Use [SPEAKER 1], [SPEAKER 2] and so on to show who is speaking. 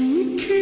[SPEAKER 1] Okay.